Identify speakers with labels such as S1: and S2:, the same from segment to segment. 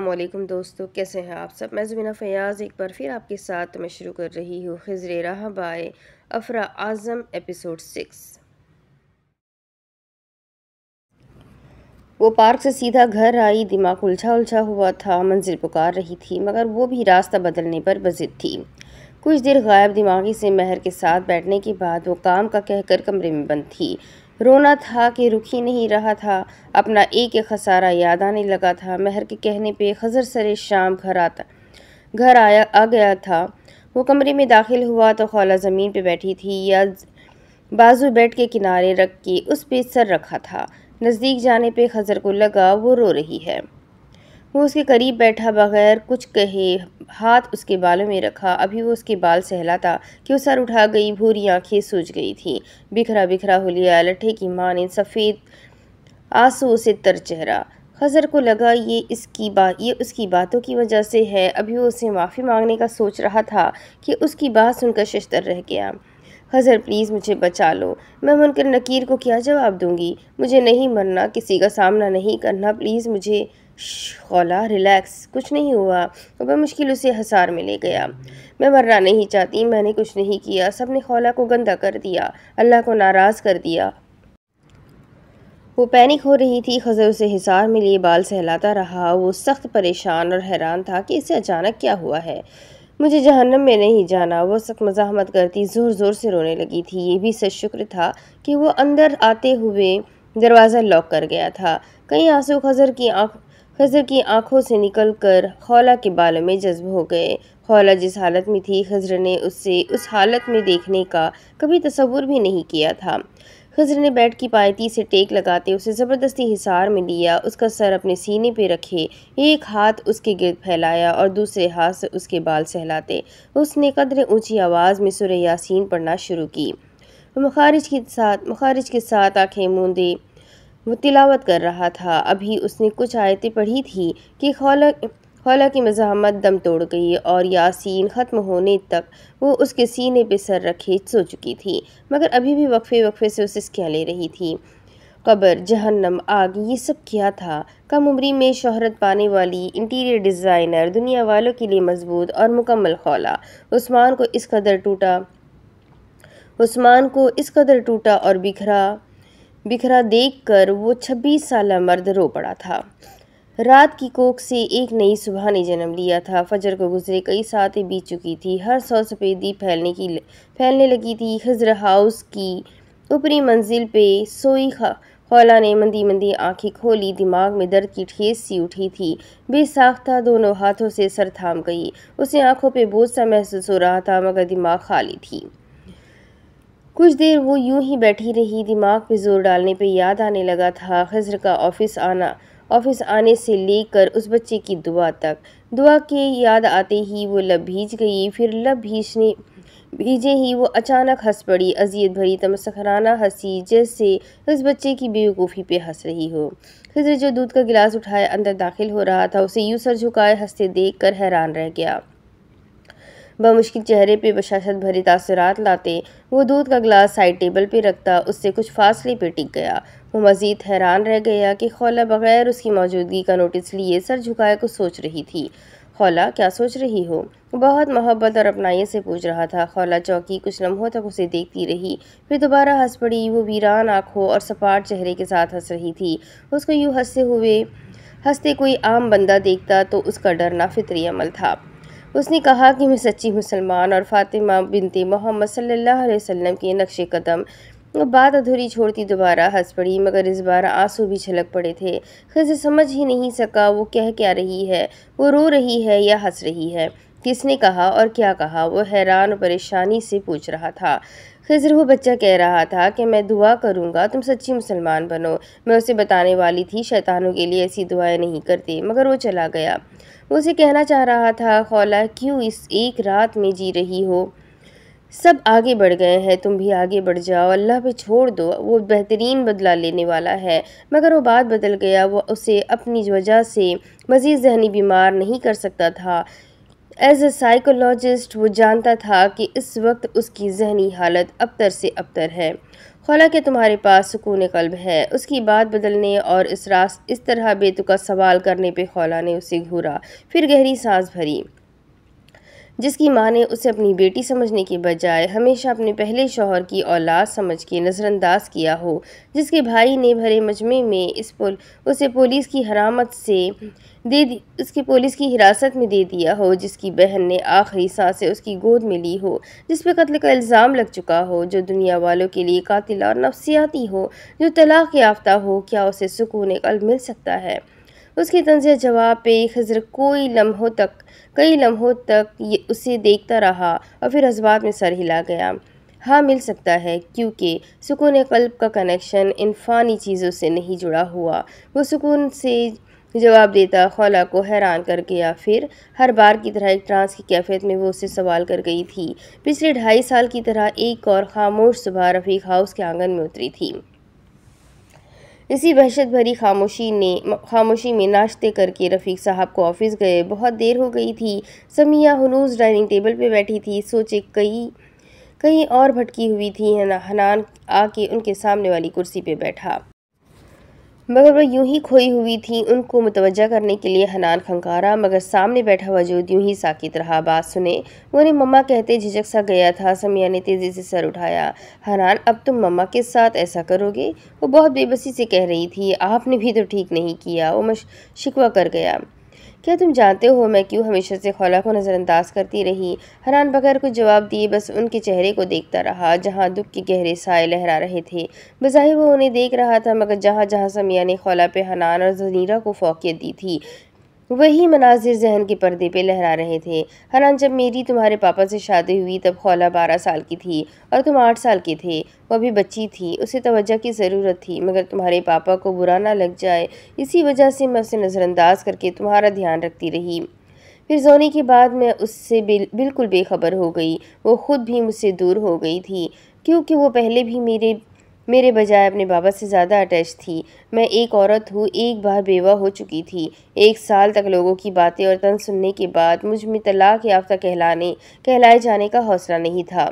S1: वालेकुम दोस्तों, कैसे हैं आप सब? मैं ज़मीना फ़याज़ एक बार फिर आपके साथ मैं शुरू कर रही हूँ Khazar Rah by Afra Azam episode six. वो पार्क से सीधा घर आई, दिमाग उलझा उलझा हुआ था, मंजिल पुकार रही थी, मगर वो भी रास्ता बदलने पर बजिद थी। कुछ देर गायब दिमागी से महर के साथ बैठने के बाद वो काम का कहकर कमरे में बंद थी। रोना था कि ही नहीं रहा था। अपना एक एक खसारा याद आने लगा था। महर के कहने पे खजर सरे शाम घर आता, घर आया, आ गया था। वो कमरे में दाखिल हुआ तो खौला ज़मीन पे बैठी थी या बाजू बेड के किनारे रख के उस पे सर रखा था। नज़दीक जाने पे खजर को लगा, वो रो रही है। वो उसके करीब बैठा बगैर कुछ कहे, हाथ उसके बालों में रखा। अभी वो उसके बाल सहलाता कि वो सर उठा गई, भूरी आँखें सूज गई थी। बिखरा बिखरा हुलिया लठे की माँ ने सफ़ेद आँसू से तर चेहरा। खजर को लगा, ये इसकी बात ये उसकी बातों की वजह से है। अभी वो उसे माफ़ी मांगने का सोच रहा था कि उसकी बात सुनकर शशतर रह गया। खजर, प्लीज़ मुझे बचा लो। मैं मुनकर नकीर को क्या जवाब दूँगी? मुझे नहीं मरना, किसी का सामना नहीं करना। प्लीज़ मुझे खौला रिलैक्स कुछ नहीं हुआ। वह मुश्किल उसे हसार में ले गया। मैं मरना नहीं चाहती, मैंने कुछ नहीं किया। सबने खौला को गंदा कर दिया, अल्लाह को नाराज़ कर दिया। वो पैनिक हो रही थी, खजर उसे हिसार में लिए बाल सहलाता रहा। वो सख्त परेशान और हैरान था कि इसे अचानक क्या हुआ है। मुझे जहन्नम में नहीं जाना। वो सख्त मजामत करती ज़ोर ज़ोर से रोने लगी थी। ये भी सच शुक्र था कि वो अंदर आते हुए दरवाज़ा लॉक कर गया था। कई आँसू खजर की आँख खजर की आँखों से निकलकर खौला के बालों में जज्ब हो गए। खौला जिस हालत में थी, खजर ने उससे उस हालत में देखने का कभी तस्वुर भी नहीं किया था। खजर ने बेड की पायती से टेक लगाते उसे ज़बरदस्ती हिसार में लिया, उसका सर अपने सीने पे रखे, एक हाथ उसके गिरद फैलाया और दूसरे हाथ से उसके बाल सहलाते। उसने कदर ऊँची आवाज़ में सुर यासीन पढ़ना शुरू की। मुखारिज के साथ, मुखारिज के साथ आँखें मूंदे। वो तिलावत कर रहा था। अभी उसने कुछ आयतें पढ़ी थी कि खौला खौला की मजामत दम तोड़ गई और यासीन ख़त्म होने तक वो उसके सीने पे सर रखे सो चुकी थी, मगर अभी भी वक्फे वक्फे से उसे सिस्कियाँ ले रही थी। कब्र, जहन्नम, आग, ये सब क्या था? कम उम्री में शोहरत पाने वाली इंटीरियर डिज़ाइनर, दुनिया वालों के लिए मज़बूत और मुकम्मल खौला। उस्मान को इस कदर टूटा, उस्मान को इस कदर टूटा और बिखरा बिखरा देखकर वो छब्बीस साल मर्द रो पड़ा था। रात की कोख से एक नई सुबह ने जन्म लिया था। फजर को गुजरे कई सातें बीत चुकी थी। हर सौ सफ़ेदी फैलने की फैलने लगी थी। खजर हाउस की ऊपरी मंजिल पे सोई खा खौला ने मंदी मंदी आँखें खोली। दिमाग में दर्द की ठेस सी उठी थी। बेसाख्ता दोनों हाथों से सर थाम गई। उसे आँखों पे बोझ सा महसूस हो रहा था, मगर दिमाग खाली थी। कुछ देर वो यूँ ही बैठी रही, दिमाग पे ज़ोर डालने पे याद आने लगा था, खजर का ऑफ़िस आना। ऑफ़िस आने से लेकर उस बच्चे की दुआ तक। दुआ के याद आते ही वो लब भीज गई, फिर लब भीजने, भीजे ही वो अचानक हंस पड़ी, अजियत भरी तमसखराना हँसी, जैसे उस बच्चे की बेवकूफ़ी पे हंस रही हो। खजर जो दूध का गिलास उठाए, अंदर दाखिल हो रहा था, उसे यूँ सर झुकाए हँसते देख कर हैरान रह गया। बमुश्किल चेहरे पे बशाशत भरी तासरात लाते, वो दूध का गिलास साइड टेबल पे रखता, उससे कुछ फासले पे टिक गया। वो मज़ीद हैरान रह गया कि खौला बगैर उसकी मौजूदगी का नोटिस लिए सर झुकाए कुछ सोच रही थी। खौला, क्या सोच रही हो? बहुत मोहब्बत और अपनाइए से पूछ रहा था। खौला चौकी कुछ लम्हों तक उसे देखती रही, फिर दोबारा हंस पड़ी, वो वीरान आँखों और सपाट चेहरे के साथ हंस रही थी। उसको यूँ हँसते हुए, हँसते कोई आम बंदा देखता तो उसका डरना फितरी अमल था। उसने कहा कि मैं सच्ची मुसलमान और फ़ातिमा बिनती मोहम्मद सल्लल्लाहु अलैहि वसल्लम के नक्श कदम। बात अधूरी छोड़ती दोबारा हंस पड़ी, मगर इस बार आँसू भी छलक पड़े थे। खज समझ ही नहीं सका वो कह क्या रही है। वो रो रही है या हंस रही है? किसने कहा और क्या कहा? वो हैरान परेशानी से पूछ रहा था। खजर वो बच्चा कह रहा था कि मैं दुआ करूँगा, तुम सच्ची मुसलमान बनो। मैं उसे बताने वाली थी, शैतानों के लिए ऐसी दुआएँ नहीं करती, मगर वो चला गया। वो उसे कहना चाह रहा था, खौला, क्यों इस एक रात में जी रही हो? सब आगे बढ़ गए हैं, तुम भी आगे बढ़ जाओ। अल्लाह पे छोड़ दो, वो बेहतरीन बदला लेने वाला है। मगर वो बात बदल गया, वो उसे अपनी वजह से मज़ीद जहनी बीमार नहीं कर सकता था। एज ए साइकोलॉजिस्ट वो जानता था कि इस वक्त उसकी जहनी हालत अबतर से अबतर है। खोला के तुम्हारे पास सुकून कल्ब है। उसकी बात बदलने और इस रास, इस तरह बेतुका सवाल करने पे खोला ने उसे घूरा। फिर गहरी सांस भरी। जिसकी माँ ने उसे अपनी बेटी समझने के बजाय हमेशा अपने पहले शोहर की औलाद समझ के नज़रअंदाज किया हो, जिसके भाई ने भरे मजमे में इस पुल, उसे पुलिस की हरामत से दे दी, उसकी पुलिस की हिरासत में दे दिया हो, जिसकी बहन ने आखिरी साँसें उसकी गोद में ली हो, जिस पर कत्ल का इल्ज़ाम लग चुका हो, जो दुनिया वालों के लिए कातिल और नफसियाती हो, जो तलाक याफ्ता हो, क्या उसे सुकून कल मिल सकता है? उसके तंज जवाब पे खजर कोई लम्हों तक, कई लम्हों तक ये उसे देखता रहा और फिर जज्बात में सर हिला गया। हाँ मिल सकता है, क्योंकि सुकून कल्ब का कनेक्शन इन फ़ानी चीज़ों से नहीं जुड़ा हुआ। वो सुकून से जवाब देता खौला को हैरान कर गया। फिर हर बार की तरह एक ट्रांस की कैफियत में वो उससे सवाल कर गई थी। पिछले ढाई साल की तरह एक और खामोश सुबह रफ़ीक हाउस के आँगन में उतरी थी। इसी वहशत भरी खामोशी ने, खामोशी में नाश्ते करके रफ़ीक साहब को ऑफ़िस गए। बहुत देर हो गई थी। समिया हनूज डाइनिंग टेबल पर बैठी थी। सोचे कई कई और भटकी हुई थी। हनान आके उनके सामने वाली कुर्सी पर बैठा। मगर वह यूँ ही खोई हुई थी, उनको मुतवजा करने के लिए हनान खंकारा, मगर सामने बैठा वजूद यूँ ही साकित रहा। बात सुने उन्हें मम्मा कहते झिझक सा गया था, समिया ने तेज़ी से सर उठाया। हनान, अब तुम मम्मा के साथ ऐसा करोगे? वो बहुत बेबसी से कह रही थी, आपने भी तो ठीक नहीं किया, वो मश शिकवा कर गया। क्या तुम जानते हो मैं क्यों हमेशा से खौला को नज़रअंदाज करती रही? हरान बगैर कुछ जवाब दिए बस उनके चेहरे को देखता रहा, जहाँ दुख के गहरे साए लहरा रहे थे। बज़ाहिर वो उन्हें देख रहा था, मगर जहाँ जहाँ समिया ने खौला पे हनान और जनीरा को फोकियत दी थी वही मनाजिर जहन के पर्दे पे लहरा रहे थे। हनान जब मेरी तुम्हारे पापा से शादी हुई तब खौला बारह साल की थी और तुम आठ साल के थे। वो भी बच्ची थी उसे तवज्जो की ज़रूरत थी मगर तुम्हारे पापा को बुरा ना लग जाए। इसी वजह से मैं उसे नज़रअंदाज करके तुम्हारा ध्यान रखती रही। फिर जोनी के बाद मैं उससे बिल, बिल्कुल बेखबर हो गई। वो ख़ुद भी मुझसे दूर हो गई थी क्योंकि वो पहले भी मेरे मेरे बजाय अपने बाबा से ज़्यादा अटैच थी। मैं एक औरत हूँ, एक बार बेवा हो चुकी थी। एक साल तक लोगों की बातें और तन सुनने के बाद मुझमें तलाक याफ्ता कहलाने, कहलाए जाने का हौसला नहीं था।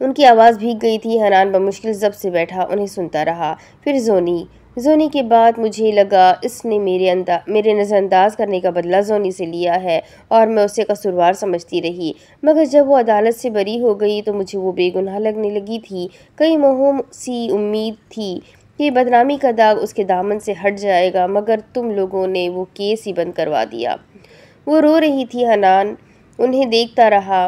S1: उनकी आवाज़ भीग गई थी हनान बमुश्किल जब से बैठा, उन्हें सुनता रहा। फिर जोनी जोनी के बाद मुझे लगा, इसने मेरे अंदा, मेरे नज़रअंदाज करने का बदला जोनी से लिया है और मैं उसे कसूरवार समझती रही। मगर जब वो अदालत से बरी हो गई तो मुझे वो बेगुनाह लगने लगी थी। कई मोहम सी उम्मीद थी कि बदनामी का दाग उसके दामन से हट जाएगा, मगर तुम लोगों ने वो केस ही बंद करवा दिया। वो रो रही थी, हनान। उन्हें देखता रहा।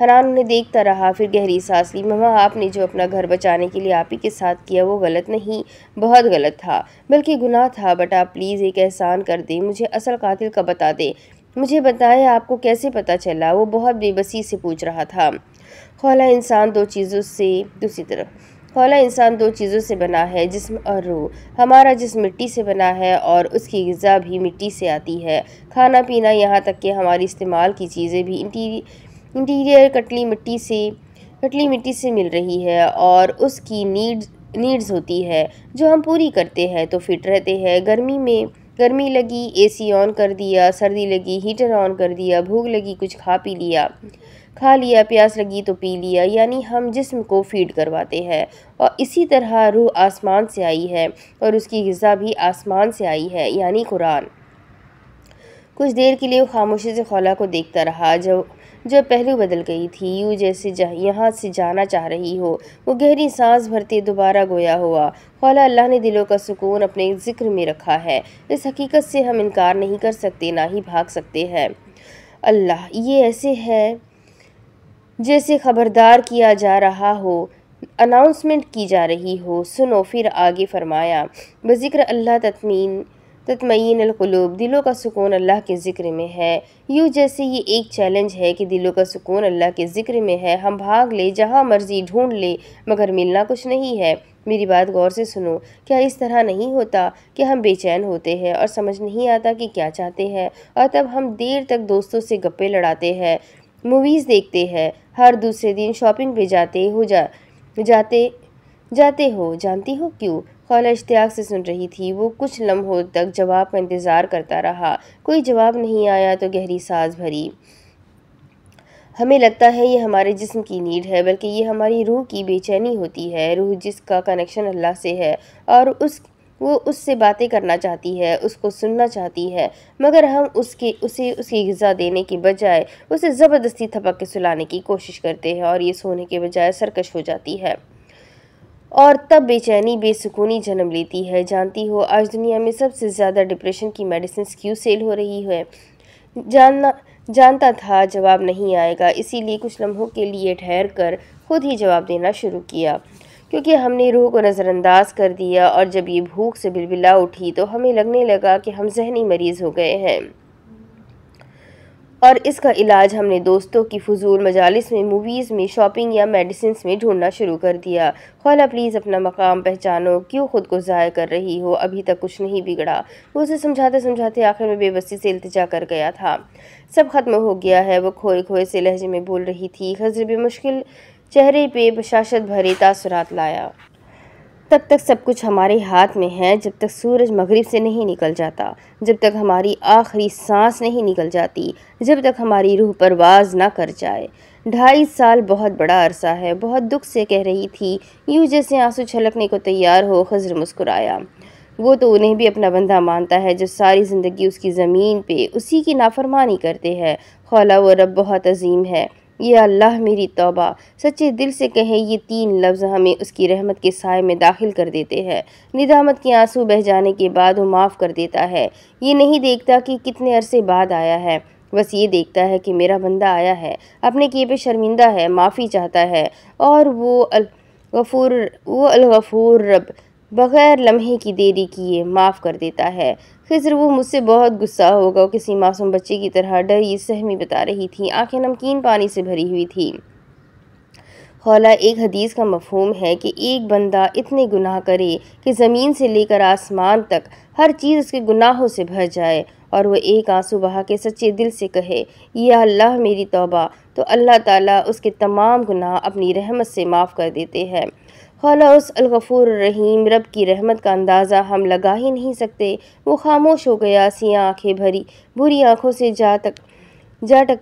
S1: हरान उन्हें देखता रहा, फिर गहरी सांस ली। ममा आपने जो अपना घर बचाने के लिए आप ही के साथ किया, वो गलत नहीं, बहुत गलत था। बल्कि गुनाह था, बट आप प्लीज़ एक एहसान कर दें, मुझे असल कातिल का बता दें। मुझे बताएँ, आपको कैसे पता चला? वो बहुत बेबसी से पूछ रहा था। खौला इंसान दो चीज़ों से दूसरी तरफ़। खौला इंसान दो चीज़ों से बना है, जिसम और रूह। हमारा जिस्म मिट्टी से बना है और उसकी गज़ा भी मिट्टी से आती है। खाना पीना यहाँ तक कि हमारी इस्तेमाल की चीज़ें भी इंटीरियर इंटीरियर कटली मिट्टी से, कटली मिट्टी से मिल रही है और उसकी नीड्स नीड्स होती है। जो हम पूरी करते हैं तो फिट रहते हैं। गर्मी में, गर्मी लगी एसी ऑन कर दिया, सर्दी लगी हीटर ऑन कर दिया, भूख लगी, कुछ खा पी लिया। खा लिया, प्यास लगी तो पी लिया। यानी हम जिस्म को फ़ीड करवाते हैं। और इसी तरह रूह आसमान से आई है और उसकी गज़ा भी आसमान से आई है, यानी कुरान। कुछ देर के लिए वो खामोशी से खौला को देखता रहा। जब जो पहलू बदल गई थी, यूँ जैसे यहाँ से जाना चाह रही हो, वो गहरी सांस भरते दोबारा गोया हुआ। खौला अल्लाह ने दिलों का सुकून अपने ज़िक्र में रखा है। इस हकीकत से हम इनकार नहीं कर सकते, ना ही भाग सकते हैं। अल्लाह, ये ऐसे है जैसे ख़बरदार किया जा रहा हो अनाउंसमेंट की जा रही हो। सुनो, फिर आगे फरमाया, बज़िक्र अल्लाह तत्मीन ततमयीनकलूब दिलों का सुकून अल्लाह के ज़िक्र में है। यूँ जैसे ये एक चैलेंज है कि दिलों का सुकून अल्लाह के ज़िक्र में है। हम भाग ले, जहाँ मर्ज़ी ढूंढ ले, मगर मिलना कुछ नहीं है। मेरी बात गौर से सुनो, क्या इस तरह नहीं होता कि हम बेचैन होते हैं और समझ नहीं आता कि क्या चाहते हैं? और तब हम देर तक दोस्तों से गप्पे लड़ाते हैं मूवीज़ देखते हैं, हर दूसरे दिन शॉपिंग पे जाते हो जा, जाते जाते हो, जानती हो क्यों? खौला इश्तियाक से सुन रही थी। वो कुछ लम्हों तक जवाब का इंतज़ार करता रहा। कोई जवाब नहीं आया तो गहरी सांस भरी। हमें लगता है ये हमारे जिस्म की नीड है, बल्कि ये हमारी रूह की बेचैनी होती है। रूह जिसका कनेक्शन अल्लाह से है और उस, वो उससे बातें करना चाहती है, उसको सुनना चाहती है। मगर हम उसके, उसे, उसकी गज़ा देने के बजाय, उसे ज़बरदस्ती थपक के सुलाने की कोशिश करते हैं और ये सोने के बजाय सरकश हो जाती है। और तब बेचैनी, बेसुकूनी जन्म लेती है। जानती हो, आज दुनिया में सबसे ज़्यादा डिप्रेशन की मेडिसिन क्यों सेल हो रही है? जानना, जानता था, जवाब नहीं आएगा। इसीलिए कुछ लम्हों के लिए ठहर कर खुद ही जवाब देना शुरू किया। क्योंकि हमने रूह को नज़रअंदाज कर दिया और जब ये भूख से बिलबिला उठी तो हमें लगने लगा कि हम जहनी मरीज़ हो गए हैं। और इसका इलाज हमने दोस्तों की फजूल मजालस में मूवीज़ में शॉपिंग या मेडिसिन में ढूंढना शुरू कर दिया। खाला प्लीज़ अपना मकाम पहचानो। क्यों ख़ुद को ज़ाय कर रही हो? अभी तक कुछ नहीं बिगड़ा। वो उसे समझाते समझाते आखिर में बेबसी से इल्तजा कर गया था। सब ख़त्म हो गया है। वो खोए खोए से लहजे में बोल रही थी। खजर मुश्किल चेहरे पे बशाशत भरे तासरात लाया। तब तक सब कुछ हमारे हाथ में है, जब तक सूरज मगरिब से नहीं निकल जाता, जब तक हमारी आखिरी सांस नहीं निकल जाती, जब तक हमारी रूह परवाज ना कर जाए। ढाई साल बहुत बड़ा अरसा है, बहुत दुख से कह रही थी, यूँ जैसे आँसू छलकने को तैयार हो, खजर मुस्कुराया। वो तो उन्हें भी अपना बंदा मानता है, जो सारी ज़िंदगी उसकी ज़मीन पे उसी की नाफरमानी करते हैं। खौला वो रब बहुत अजीम है। या अल्लाह मेरी तौबा। सच्चे दिल से कहे, ये तीन लफ्ज़ हमें उसकी रहमत के साय में दाखिल कर देते हैं। निदामत के आँसू बह जाने के बाद वो माफ़ कर देता है। ये नहीं देखता कि कितने अरसे बाद आया है। बस ये देखता है कि मेरा बंदा आया है। अपने किए पे शर्मिंदा है, माफ़ी चाहता है। और वो अल, गफूर, वो अलगफूर रब बग़ैर लम्हे की देरी किए माफ़ कर देता है। खिजर वो मुझसे बहुत गुस्सा होगा किसी मासूम बच्चे की तरह डरी सहमी बता रही थी। आँखें नमकीन पानी से भरी हुई थी। हौला, एक हदीस का मफहूम है कि एक बंदा इतने गुनाह करे कि ज़मीन से लेकर आसमान तक हर चीज़ उसके गुनाहों से भर जाए और वह एक आँसू बहा के सच्चे दिल से कहे, या अल्लाह मेरी तौबा। तो अल्लाह ताला उसके तमाम गुनाह अपनी रहमत से माफ़ कर देते हैं। खौला उस अलगफ़ूर रहीम, रब की रहमत का अंदाज़ा हम लगा ही नहीं सकते। वो खामोश हो गया, सियाँ आँखें भरी, बुरी आँखों से जा तक जा तक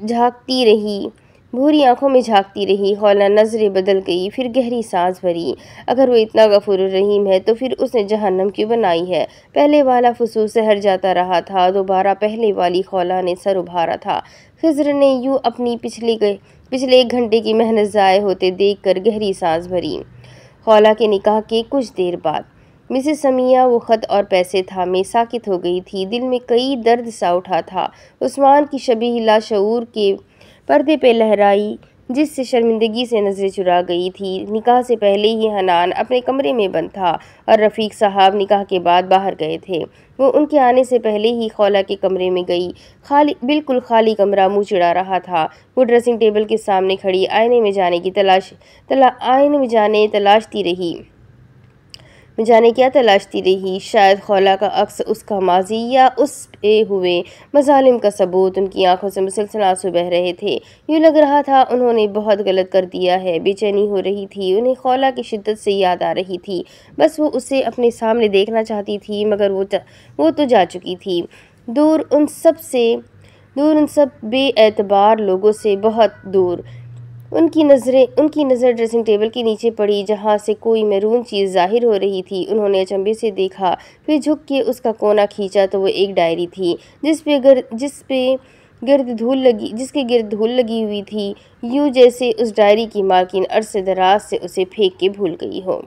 S1: झाँकती रही। भूरी आँखों में झांकती रही, खौला नज़रें बदल गई, फिर गहरी सांस भरी। अगर वो इतना गफूर रहीम है तो फिर उसने जहन्नम क्यों बनाई है? पहले वाला फसूस सहर जाता रहा था, दोबारा पहले वाली खौला ने सर उभारा था। खजर ने यूँ अपनी पिछली गए पिछले एक घंटे की मेहनत ज़ाय होते देख कर गहरी सांस भरी। खौला के निकाह के कुछ देर बाद। मिसेस समिया, वो ख़त और पैसे था थामे साकित हो गई थी। दिल में कई दर्द सा उठा था। उस्मान की शबी लाशूर के पर्दे पे लहराई। जिससे शर्मिंदगी से नज़रें चुरा गई थी। निकाह से पहले ही हनान अपने कमरे में बंद था और रफ़ीक साहब निकाह के बाद बाहर गए थे। वो उनके आने से पहले ही खौला के कमरे में गई। खाली, बिल्कुल खाली कमरा मुँह चिड़ा रहा था। वो ड्रेसिंग टेबल के सामने खड़ी आईने में जाने की तलाश, तला, आईने में जाने तलाशती रही। जाने क्या तलाशती रही। शायद खौला का अक्स उसका माजी या उस पे हुए मजालिम का सबूत। उनकी आँखों से मुसलसल आँसू बह रहे थे। यूँ लग रहा था उन्होंने बहुत गलत कर दिया है। बेचैनी हो रही थी। उन्हें खौला की शिद्दत से याद आ रही थी। बस वो उसे अपने सामने देखना चाहती थी, मगर वो वो तो जा चुकी थी। दूर उन सबसे, दूर उन सब बेएतबार लोगों से बहुत दूर। उनकी नज़रें, उनकी नज़र ड्रेसिंग टेबल के नीचे पड़ी, जहाँ से कोई मैरून चीज़ ज़ाहिर हो रही थी। उन्होंने अचंभे से देखा, फिर झुक के उसका कोना खींचा तो वो एक डायरी थी, जिस पे गर, जिस पे गिरद धूल लगी, जिसके गिरद धूल लगी हुई थी। यूँ जैसे उस डायरी की मालकिन अरसे दराज से उसे फेंक के भूल गई हो।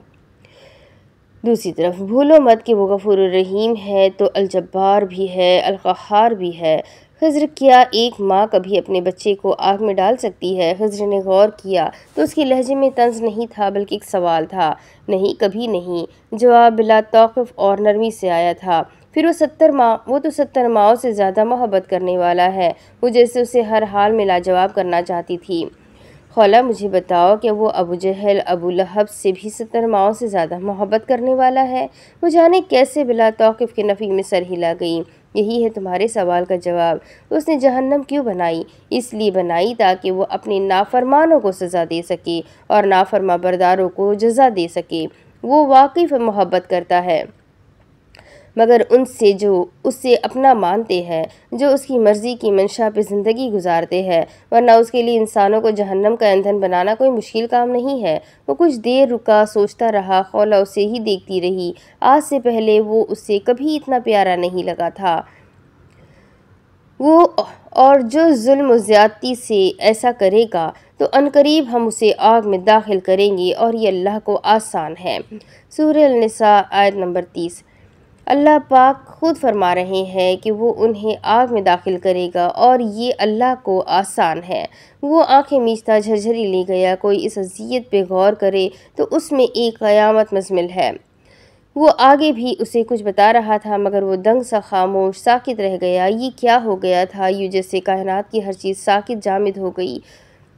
S1: दूसरी तरफ़, भूलो मत कि वो गफूर रहीम है तो अलजब्बार भी है, अलकहार भी है। खजर क्या एक माँ कभी अपने बच्चे को आग में डाल सकती है। खजर ने गौर किया तो उसके लहजे में तंज नहीं था, बल्कि एक सवाल था। नहीं, कभी नहीं। जवाब बिला तौक़ और नरमी से आया था। फिर वो सत्तर माँ, वो तो सत्तर माओ से ज़्यादा मोहब्बत करने वाला है। वो जैसे उसे हर हाल में लाजवाब करना चाहती थी। खौला मुझे बताओ कि वो अबू जहल, अबू लहब से भी सत्तर माओ से ज़्यादा मोहब्बत करने वाला है। वो जाने कैसे बिला तौक़ के नफ़ी में सर हिला गई। यही है तुम्हारे सवाल का जवाब। उसने जहन्नम क्यों बनाई? इसलिए बनाई ताकि वो अपने नाफरमानों को सज़ा दे सके और नाफरमा बरदारों को जजा दे सके। वो वाकई मोहब्बत करता है। मगर उनसे जो उससे अपना मानते हैं, जो उसकी मर्ज़ी की मंशा पे ज़िंदगी गुजारते हैं, वरना उसके लिए इंसानों को जहन्नम का ईंधन बनाना कोई मुश्किल काम नहीं है। वो कुछ देर रुका, सोचता रहा, खौला उसे ही देखती रही। आज से पहले वो उससे कभी इतना प्यारा नहीं लगा था। वो और जो जुल्म ज़्यादती से ऐसा करेगा तो अनकरीब हम उसे आग में दाखिल करेंगे और ये अल्लाह को आसान है। सूर्य आयत नंबर तीस। अल्लाह पाक खुद फरमा रहे हैं कि वो उन्हें आग में दाखिल करेगा और ये अल्लाह को आसान है। वो आँखें मीचता झरझरी ले गया, कोई इस अजियत पे गौर करे तो उसमें एक क़यामत मजमिल है। वो आगे भी उसे कुछ बता रहा था, मगर वो दंग सा खामोश, साकित रह गया। ये क्या हो गया था? यूँ जैसे कायनात की हर चीज़ साकित, जामिद हो गई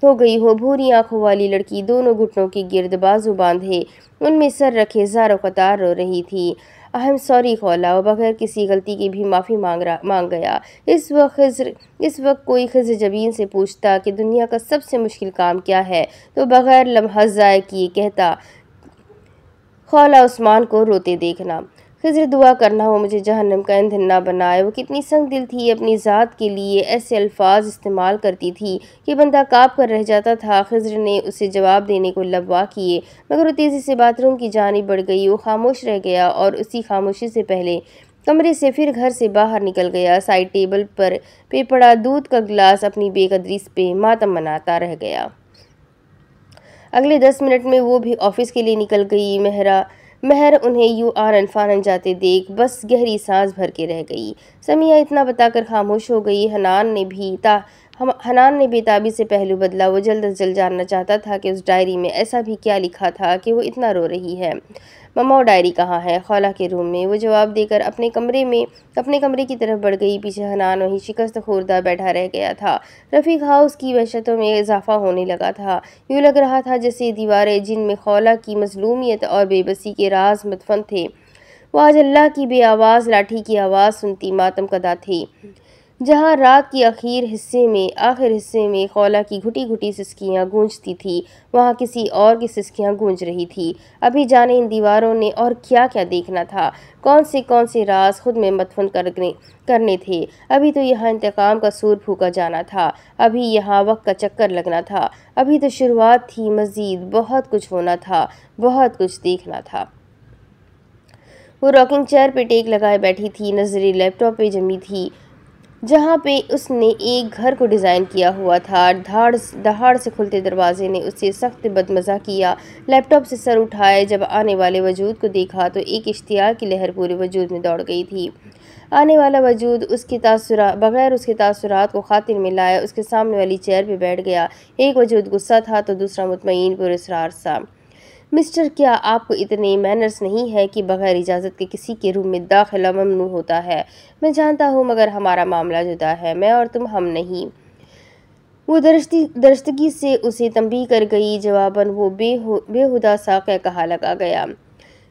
S1: हो गई हो। भूरी आँखों वाली लड़की दोनों घुटनों की गिरद बाजू बांधे, उनमें सर रखे ज़ारो कतार रो रही थी। अहम सॉरी खौला बगैर किसी गलती की भी माफ़ी मांग रहा, मांग गया, इस वक्त खजर, इस वक्त कोई खजर जबीन से पूछता कि दुनिया का सबसे मुश्किल काम क्या है तो बगैर लम्हा ज़ाय किए कहता, खौला उस्मान को रोते देखना। खजर दुआ करना हो मुझे जहन्नम का ईंधन ना बनाए। वो कितनी संग दिल थी, अपनी ज़ात के लिए ऐसे अल्फाज इस्तेमाल करती थी कि बंदा काप कर रह जाता था। खजर ने उसे जवाब देने को लबवा किए, मगर वो तेज़ी से बाथरूम की जानी बढ़ गई। वो खामोश रह गया और उसी खामोशी से पहले कमरे से फिर घर से बाहर निकल गया। साइड टेबल पर पे पड़ा दूध का गिलास अपनी बेकदरी पे मातम मनाता रह गया। अगले दस मिनट में वो भी ऑफ़िस के लिए निकल गई। मेहरा महर उन्हें यू आरन फारन जाते देख बस गहरी सांस भर के रह गई। समिया इतना बताकर खामोश हो गई। हनान ने भी ता हम, हनान ने बेताबी से पहलू बदला। वो जल्द अज जल्द जानना चाहता था कि उस डायरी में ऐसा भी क्या लिखा था कि वो इतना रो रही है। ममा डायरी कहाँ है? खौला के रूम में। वो जवाब देकर अपने कमरे में, अपने कमरे की तरफ़ बढ़ गई। पीछे हनान वहीं शिकस्त खोरदा बैठा रह गया था। रफ़ीक हाउस की वहशतों में इजाफा होने लगा था। यूँ लग रहा था जैसे दीवारें जिनमें खौला की मजलूमियत और बेबसी के राज मतफन थे। वो आज अल्लाह की बे आवाज़ लाठी की आवाज़ सुनती मातम कदा थी। जहाँ रात के आखिर हिस्से में, आखिर हिस्से में खौला की घुटी घुटी सिस्कियाँ गूंजती थी, वहाँ किसी और की सिस्कियाँ गूंज रही थी। अभी जाने इन दीवारों ने और क्या क्या देखना था। कौन से कौन से राज खुद में मतफन करने करने थे। अभी तो यहाँ इंतकाम का सूर फूका जाना था। अभी यहाँ वक्त का चक्कर लगना था। अभी तो शुरुआत थी मज़ीद। बहुत कुछ होना था। बहुत कुछ देखना था। वो रॉकिंग चेयर पे टेक लगाए बैठी थी। नजरी लैपटॉप पे जमी थी। जहाँ पे उसने एक घर को डिज़ाइन किया हुआ था। धाड़ दहाड़ से खुलते दरवाजे ने उसे सख्त बदमज़ा किया। लैपटॉप से सर उठाए, जब आने वाले वजूद को देखा तो एक इश्तियार की लहर पूरे वजूद में दौड़ गई थी। आने वाला वजूद उसके तासुरा, बगैर उसके तासुरात को खातिर में लाया, उसके सामने वाली चेयर पर बैठ गया। एक वजूद गुस्सा था तो दूसरा मुतमिन पुरस्रार सा। मिस्टर, क्या आपको इतने मैनर्स नहीं है कि बगैर इजाज़त के किसी के रूम में दाखिला ममनू होता है? मैं जानता हूँ, मगर हमारा मामला जुदा है, मैं और तुम हम नहीं। वो दरस्ती दरस्तगी से उसे तंबी कर गई, जवाबन वो बेहु, बेहुदा सा कह कहा लगा गया।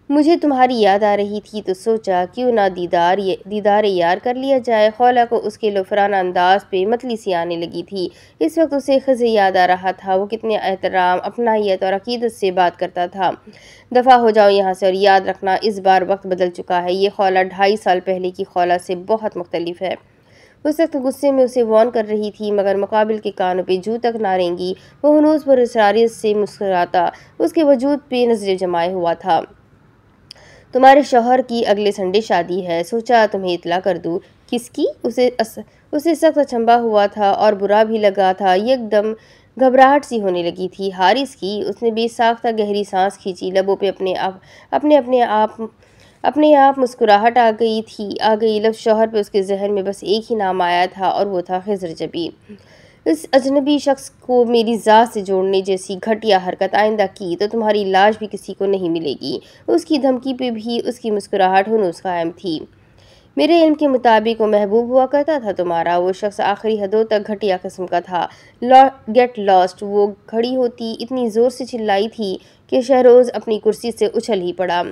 S1: मुझे तुम्हारी याद आ रही थी तो सोचा क्यों ना दीदार ये, दीदार यार कर लिया जाए। खौला को उसके लफराना अंदाज पे मतली सी आने लगी थी। इस वक्त उसे खज़े याद आ रहा था। वो कितने एहतराम अपनाइत और अकीदत से बात करता था। दफ़ा हो जाओ यहाँ से और याद रखना, इस बार वक्त बदल चुका है। ये खौला ढाई साल पहले की खौला से बहुत मुख्तलिफ़ है। उस वक्त गुस्से में उसे वॉन कर रही थी, मगर मुकाबिल के कानों पे जू तक ना रहेंगी वो हनूज पर इसरारियत से मुस्कराता, उसके वजूद पे नज़र जमाए हुआ था। तुम्हारे शोहर की अगले संडे शादी है। सोचा तुम्हें इतला कर दूँ। किसकी? उसे अस, उसे सख्त अचंबा हुआ था और बुरा भी लगा था। एकदम घबराहट सी होने लगी थी। हारिस की उसने बेसाख्ता गहरी सांस खींची। लबों पे अपने आप अपने अपने आप अपने आप मुस्कुराहट आ गई थी आ गई। लफ्ज़ शोहर पे उसके जहन में बस एक ही नाम आया था और वो था खजर जबी इस अजनबी शख्स को मेरी ज़ात से जोड़ने जैसी घटिया हरकत आइंदा की तो तुम्हारी लाश भी किसी को नहीं मिलेगी। उसकी धमकी पे भी उसकी मुस्कुराहट हनूस कायम थी। मेरे इल्म के मुताबिक वो महबूब हुआ करता था तुम्हारा। वो शख्स आखिरी हदों तक घटिया किस्म का था। लॉ गेट लॉस्ट वो खड़ी होती, इतनी ज़ोर से चिल्लाई थी कि शहरोज़ अपनी कुर्सी से उछल ही पड़ा।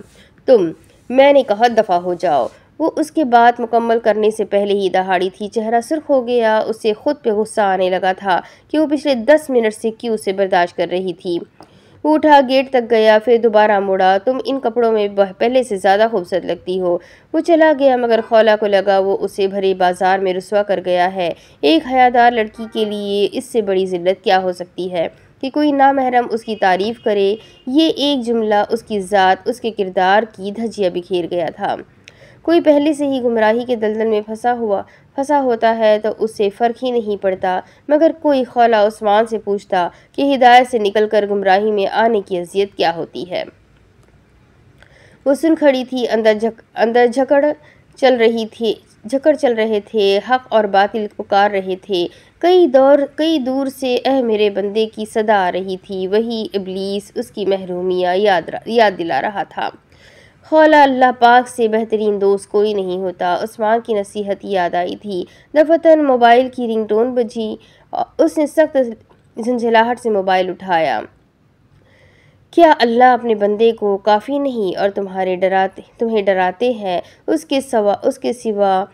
S1: तुम, मैंने कहा दफ़ा हो जाओ। वो उसके बाद मुकम्मल करने से पहले ही दहाड़ी थी। चेहरा सुर्ख हो गया उसे खुद पे गुस्सा आने लगा था कि वो पिछले दस मिनट से क्यों उसे बर्दाश्त कर रही थी। वो उठा गेट तक गया, फिर दोबारा मुड़ा। तुम इन कपड़ों में पहले से ज़्यादा खूबसूरत लगती हो। वो चला गया, मगर खौला को लगा वो उसे भरे बाज़ार में रसवा कर गया है। एक हयादार लड़की के लिए इससे बड़ी जिल्लत क्या हो सकती है? कि कोई नामहरम उसकी तारीफ़ करे। ये एक जुमला, उसकी ज़ात, उसके किरदार की धजिया बिखेर गया था। कोई पहले से ही गुमराही के दलदल में फंसा हुआ, फंसा होता है तो उससे फ़र्क ही नहीं पड़ता। मगर कोई खौला उस्मान से पूछता कि हिदायत से निकलकर गुमराही में आने की अजियत क्या होती है? वो सुन खड़ी थी, अंदर झक, अंदर झकड़ चल रही थी, झकड़ चल रहे थे, हक और बातिल पुकार रहे थे। कई दौर, कई दूर से अह मेरे बंदे की सदा आ रही थी, वही इबलीस उसकी महरूमिया याद याद दिला रहा था। खौला अल्लाह पाक से बेहतरीन दोस्त कोई नहीं होता। उस्मान की नसीहत याद आई थी। दफतन मोबाइल की रिंगटोन बजी। उसने सख्त झंझलाहट से मोबाइल उठाया। क्या अल्लाह अपने बंदे को काफ़ी नहीं और तुम्हारे डराते, तुम्हें डराते हैं? उसके सवा, उसके सिवा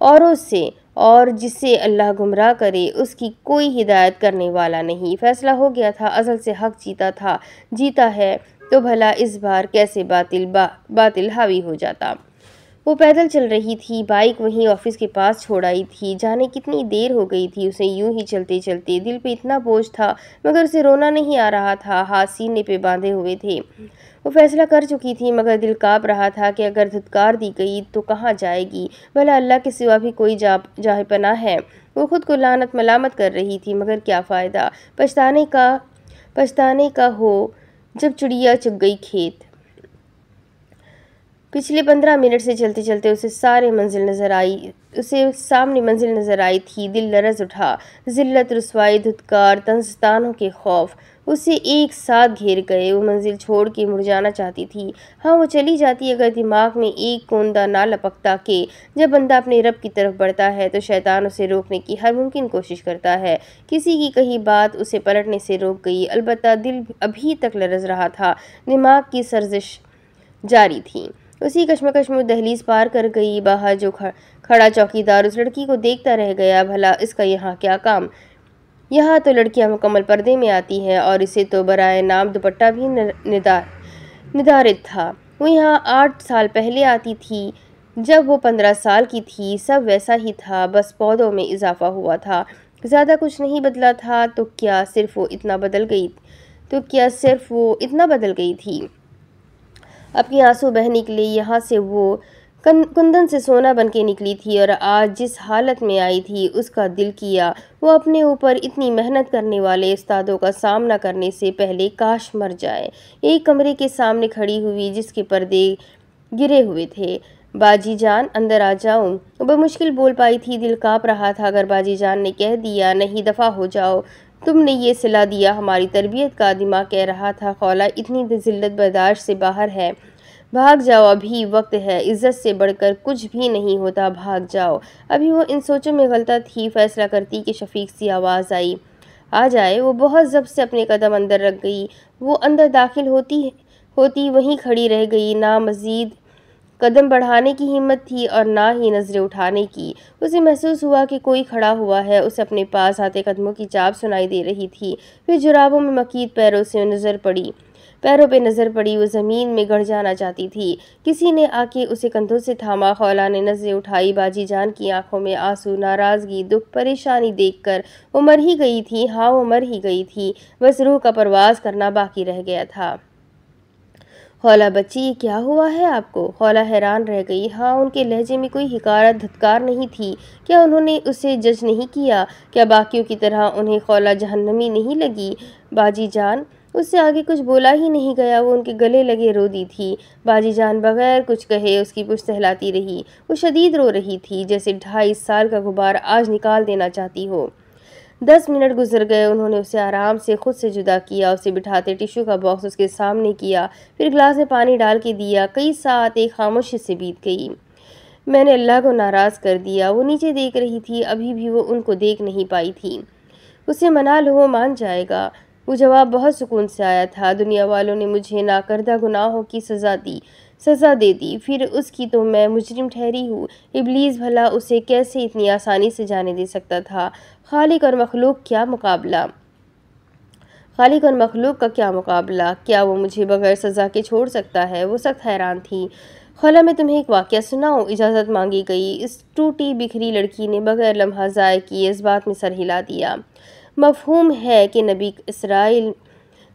S1: औरों से और जिसे अल्लाह गुमराह करे, उसकी कोई हिदायत करने वाला नहीं। फैसला हो गया था। असल से हक जीता था। जीता है। तो भला इस बार कैसे बातिल बा, बातिल हावी हो जाता। वो पैदल चल रही थी, बाइक वहीं ऑफ़िस के पास छोड़ आई थी। जाने कितनी देर हो गई थी, उसे यूँ ही चलते चलते दिल पे इतना बोझ था, मगर उसे रोना नहीं आ रहा था, हाथ सीने पे बांधे हुए थे। वो फैसला कर चुकी थी, मगर दिल काँप रहा था कि अगर धुतकार दी गई तो कहाँ जाएगी? भला अल्लाह के सिवा भी कोई जा पना है। वो खुद को लानत मलामत कर रही थी, मगर क्या फ़ायदा? पछताने का पछताने का हो जब चिड़िया चुग गई खेत। पिछले पंद्रह मिनट से चलते चलते उसे सारे मंजिल नज़र आई, उसे सामने मंजिल नज़र आई थी, दिल लरज उठा, जिल्लत, रसवाई, धुतकार तंजतानों के खौफ। उसे एक साथ घेर गए। वो मंजिल छोड़ के मुड़ जाना चाहती थी। हाँ वो चली जाती अगर दिमाग में एक कोंदा ना लपकता के। जब बंदा अपने रब की तरफ़ बढ़ता है तो शैतान उसे रोकने की हर मुमकिन कोशिश करता है। किसी की कही बात उसे पलटने से रोक गई। अलबत् दिल अभी तक लरज रहा था। दिमाग की सर्जिश जारी थी। उसी कश्मकश में दहलीज पार कर गई। बाहर जो खड़ा चौकीदार उस लड़की को देखता रह गया, भला इसका यहाँ क्या काम? यहाँ तो लड़कियाँ मुकम्मल पर्दे में आती हैं और इसे तो बराए नाम दुपट्टा भी निदार निर्धारित था। वो यहाँ आठ साल पहले आती थी। जब वो पंद्रह साल की थी, सब वैसा ही था, बस पौधों में इजाफा हुआ था। ज़्यादा कुछ नहीं बदला था तो क्या सिर्फ़ वो इतना बदल गई तो क्या सिर्फ़ वो इतना बदल गई थी? अपनी आँसू बह निकले यहाँ से वो कुंदन से सोना बन के निकली थी और आज जिस हालत में आई थी, उसका दिल किया। वो अपने ऊपर इतनी मेहनत करने वाले उस्तादों का सामना करने से पहले काश मर जाए। एक कमरे के सामने खड़ी हुई, जिसके पर्दे गिरे हुए थे। बाजी जान, अंदर आ जाऊँ? वह मुश्किल बोल पाई थी। दिल काँप रहा था। अगर बाजी जान ने कह दिया, नहीं, दफ़ा हो जाओ। तुमने ये सिला दिया, हमारी तरबियत का दिमाग कह रहा था, खौला, इतनी जिल्लत बर्दाश्त से बाहर है। भाग जाओ, अभी वक्त है। इज़्ज़त से बढ़कर कुछ भी नहीं होता, भाग जाओ। अभी वो इन सोचों में गलता थी, फैसला करती कि शफीक सी आवाज़ आई। आ जाए, वो बहुत जब से अपने कदम अंदर रख गई। वो अंदर दाखिल होती होती वहीं खड़ी रह गई। ना मज़ीद कदम बढ़ाने की हिम्मत थी और ना ही नज़रें उठाने की। उसे महसूस हुआ कि कोई खड़ा हुआ है। उसे अपने पास आते कदमों की चाप सुनाई दे रही थी। फिर जुराबों में मकीद पैरों से नज़र पड़ी। पैरों पे नज़र पड़ी, वो ज़मीन में गड़ जाना चाहती थी। किसी ने आके उसे कंधों से थामा, खौला ने नज़रें उठाई, बाजी जान की आँखों में आँसू, नाराज़गी, दुख, परेशानी देखकर वो मर ही गई थी। हाँ वो मर ही गई थी। बस रूह का परवास करना बाकी रह गया था। हौला बच्ची, क्या हुआ है आपको? हौला हैरान रह गई। हाँ उनके लहजे में कोई हिकारत, धत्कार नहीं थी। क्या उन्होंने उसे जज नहीं किया? क्या बाकियों की तरह उन्हें खौला जहन्नमी नहीं लगी? बाजी जान उससे आगे कुछ बोला ही नहीं गया। वो उनके गले लगे रो दी थी। बाजी जान बगैर कुछ कहे उसकी पुश सहलाती रही। वो शदीद रो रही थी, जैसे ढाई साल का गुबार आज निकाल देना चाहती हो। दस मिनट गुजर गए। उन्होंने उसे आराम से खुद से जुदा किया, उसे बिठाते टिश्यू का बॉक्स उसके सामने किया, फिर गिलास में पानी डाल के दिया। कई साथ एक खामोशी से बीत गई। मैंने अल्लाह को नाराज़ कर दिया। वो नीचे देख रही थी। अभी भी वो उनको देख नहीं पाई थी। उसे मना लो वो मान जाएगा। वो जवाब बहुत सुकून से आया था। दुनिया वालों ने मुझे नाकर्दा गुनाहों की सज़ा दी, सज़ा दे दी। फिर उसकी तो मैं मुजरिम ठहरी हूँ। इबलीस भला उसे कैसे इतनी आसानी से जाने दे सकता था? खालिक और मखलूक क्या मुकाबला? खालिक और मखलूक का क्या मुकाबला? क्या वो मुझे बगैर सज़ा के छोड़ सकता है? वो सख्त हैरान थी। खला, में तुम्हें एक वाक्य सुनाऊँ? इजाज़त मांगी गई। इस टूटी बिखरी लड़की ने बगैर लम्हा ज़ाय किए इस बात में सर हिला दिया। मफहूम है कि नबी इसराइल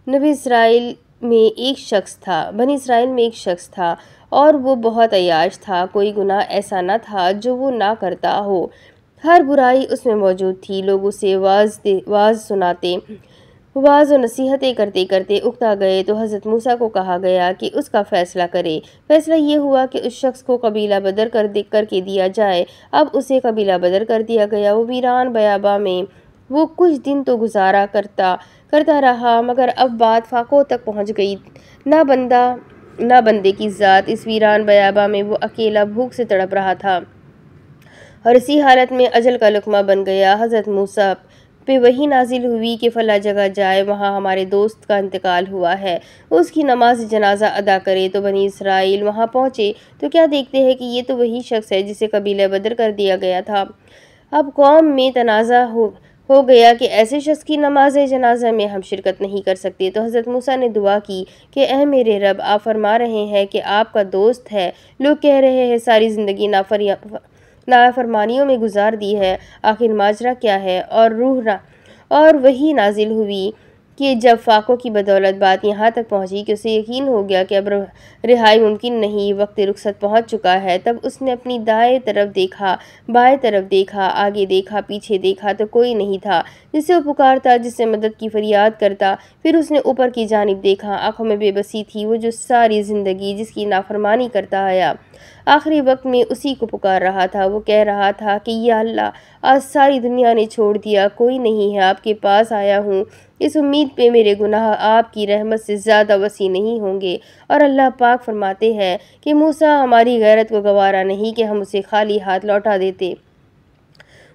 S1: नबी इसराइल में एक शख्स था, बनी इसराइल में एक शख्स था और वो बहुत अयाश था, कोई गुनाह ऐसा ना था जो वो ना करता हो। हर बुराई उसमें मौजूद थी, लोग उसे वाज दे, वाज सुनाते, वाज और नसीहतें करते करते उगता गए तो हज़रत मूसा को कहा गया कि उसका फ़ैसला करे। फैसला ये हुआ कि उस शख्स को कबीला बदर कर दे, करके दिया जाए। अब उसे कबीला बदर कर दिया गया। वो वीरान बयाबा में वो कुछ दिन तो गुजारा करता करता रहा, मगर अब बात फाकों तक पहुँच गई। ना बंदा, ना बंदे की ज़ात। इस वीरान बयाबा में वो अकेला भूख से तड़प रहा था। और इसी हालत में अजल का लुकमा बन गया, हज़रत मूसा। पे वही नाजिल हुई कि फ़ला जगह जाए, वहाँ हमारे दोस्त का इंतकाल हुआ है। उसकी नमाज़ जनाजा अदा करे तो बनी इसराइल वहाँ पहुँचे। तो क्या देखते हैं कि ये तो वही शख्स है जिसे कबीला बदर कर दिया गया था। अब कौम में तनाज़ा हो हो गया कि ऐसे शख्स की नमाज़ जनाजा में हम शिरकत नहीं कर सकते। तो हज़रत मूसा ने दुआ की कि अह मेरे रब, आप फरमा रहे हैं कि आपका दोस्त है। लोग कह रहे हैं, सारी ज़िंदगी नाफरिया, नाफरमानियों में गुजार दी है। आखिर माजरा क्या है? और रूह और वही नाजिल हुई। कि जब फाकों की बदौलत बात यहाँ तक पहुँची कि उसे यकीन हो गया कि अब रिहाई मुमकिन नहीं, वक्त रुखसत पहुँच चुका है, तब उसने अपनी दाएँ तरफ़ देखा, बाएँ तरफ़ देखा, आगे देखा, पीछे देखा तो कोई नहीं था। जिसे वो पुकारता, जिससे मदद की फरियाद करता, फिर उसने ऊपर की जानब देखा, आँखों में बेबसी थी वो जो सारी ज़िंदगी जिसकी नाफरमानी करता आया। आखिरी वक्त में उसी को पुकार रहा था, वो कह रहा था कि यह अल्लाह, आज सारी दुनिया ने छोड़ दिया, कोई नहीं है, आपके पास आया हूँ इस उम्मीद पे मेरे गुनाह आपकी रहमत से ज़्यादा वसी नहीं होंगे। और अल्लाह पाक फरमाते हैं कि मूसा हमारी गैरत को गवारा नहीं कि हम उसे खाली हाथ लौटा देते।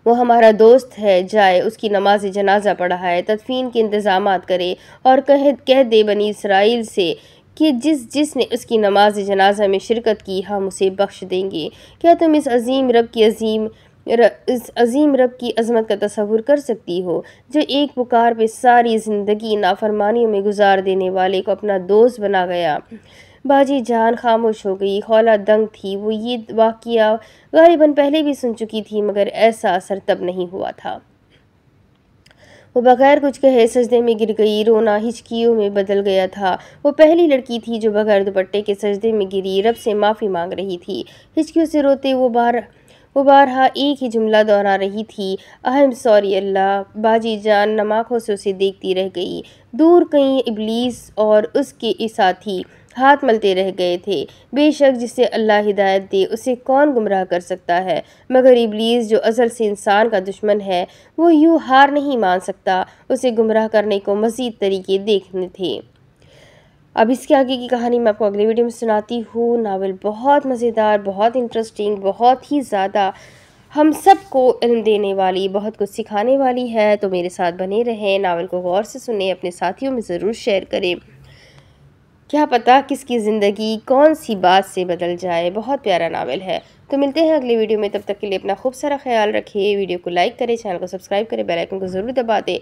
S1: वो हमारा दोस्त है, जाए, उसकी नमाज़ जनाजा पढ़ाए, तदफीन के इंतज़ाम करे और कह कह दे बनी इसराइल से कि जिस, जिसने उसकी नमाज़ जनाजा में शिरकत की, हम उसे बख्श देंगे। क्या तुम इस अजीम रब की अजीम इस अजीम रब की अजमत का तस्वुर कर सकती हो, जो एक पुकार पे सारी ज़िंदगी नाफरमानियों में गुजार देने वाले को अपना दोस्त बना गया। बाजी जान खामोश हो गई खौला दंग थी, वो ये वाक़ गालिबन पहले भी सुन चुकी थी, मगर ऐसा असर तब नहीं हुआ था। वो बगैर कुछ कहे सजदे में गिर गई, रोना हिचकियों में बदल गया था। वो पहली लड़की थी जो बगैर दुपट्टे के सजदे में गिरी, रब से माफ़ी मांग रही थी। हिचकियों से रोते वो बार वो बारहा एक ही जुमला दोहरा रही थी। अहम सॉरी अल्लाह, बाजी जान नमाखों से उसे देखती रह गई। दूर कहीं इबलीस और उसके साथी हाथ मलते रह गए थे। बेशक जिसे अल्लाह हिदायत दे, उसे कौन गुमराह कर सकता है? मगर इबलीस, जो असल से इंसान का दुश्मन है, वो यूँ हार नहीं मान सकता। उसे गुमराह करने को मज़ीद तरीके देखने थे। अब इसके आगे की कहानी मैं आपको अगले वीडियो में सुनाती हूँ। नावल बहुत मज़ेदार, बहुत इंटरेस्टिंग बहुत ही ज़्यादा हम सबको इल्म देने वाली, बहुत कुछ सिखाने वाली है। तो मेरे साथ बने रहें, नावल को गौर से सुने, अपने साथियों में ज़रूर शेयर करें। क्या पता किसकी ज़िंदगी कौन सी बात से बदल जाए। बहुत प्यारा नावल है। तो मिलते हैं अगले वीडियो में। तब तक के लिए अपना खूब सारा ख्याल रखिए वीडियो को लाइक करें, चैनल को सब्सक्राइब करें बेलाइकन को ज़रूर दबा दें।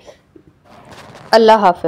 S1: अल्लाह हाफ़